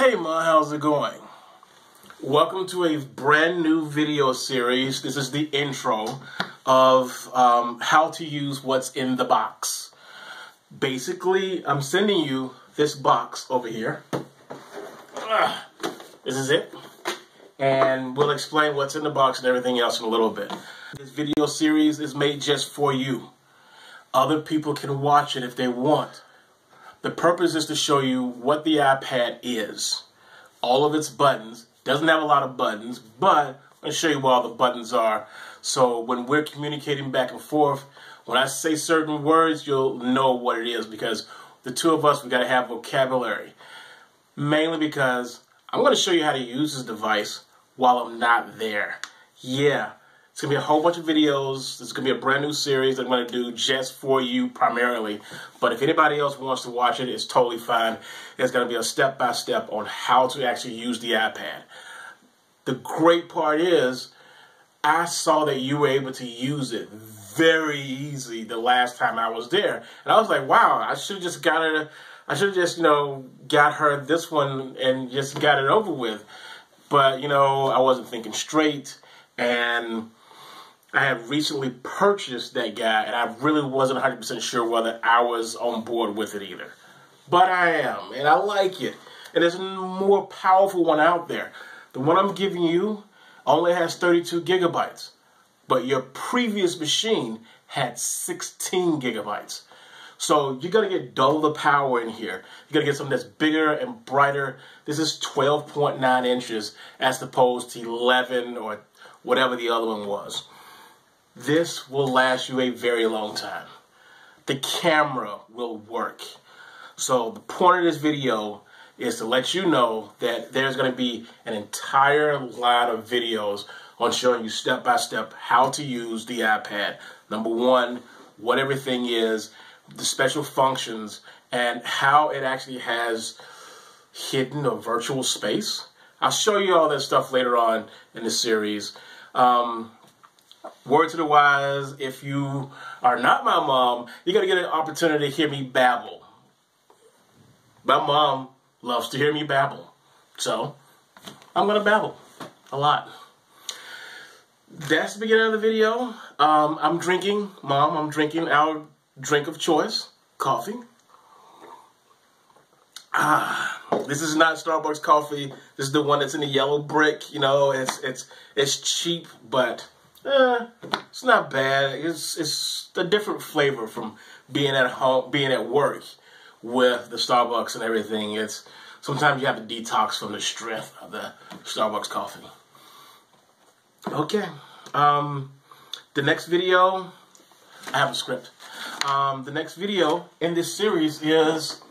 Hey Ma, how's it going? Welcome to a brand new video series. This is the intro of um, how to use what's in the box. Basically, I'm sending you this box over here. This is it. And we'll explain what's in the box and everything else in a little bit. This video series is made just for you. Other people can watch it if they want. The purpose is to show you what the iPad is. All of its buttons. Doesn't have a lot of buttons, but I'm going to show you what all the buttons are. So when we're communicating back and forth, when I say certain words, you'll know what it is because the two of us, we got to have vocabulary. Mainly because I'm going to show you how to use this device while I'm not there. Yeah, it's to be a whole bunch of videos. It's to be a brand new series I'm to do just for you primarily. But if anybody else wants to watch it, it's totally fine. It's to be a step-by-step -step on how to actually use the iPad. The great part is I saw that you were able to use it very easy the last time I was there. And I was like, wow, I should have just got her, I should have just, you know, got her this one and just got it over with. But, you know, I wasn't thinking straight. And I have recently purchased that guy, and I really wasn't 100% sure whether I was on board with it either. But I am, and I like it. And there's a more powerful one out there. The one I'm giving you only has 32 gigabytes, but your previous machine had 16 gigabytes. So you're gonna get double the power in here. You're gonna get something that's bigger and brighter. This is 12.9 inches as opposed to 11 or whatever the other one was. This will last you a very long time. The camera will work. So the point of this video is to let you know that there's going to be an entire lot of videos on showing you step by step how to use the iPad. Number one, what everything is, the special functions, and how it actually has hidden a virtual space. I'll show you all that stuff later on in the series. Um, Word to the wise, if you are not my mom, you're going to get an opportunity to hear me babble. My mom loves to hear me babble. So, I'm going to babble a lot. That's the beginning of the video. Um, I'm drinking, Mom, I'm drinking our drink of choice, coffee. Ah, this is not Starbucks coffee. This is the one that's in the yellow brick. You know, it's it's it's cheap, but eh, it's not bad. It's it's a different flavor from being at home, being at work with the Starbucks and everything. It's sometimes you have to detox from the strength of the Starbucks coffee. Okay, um, the next video, I have a script. Um, the next video in this series is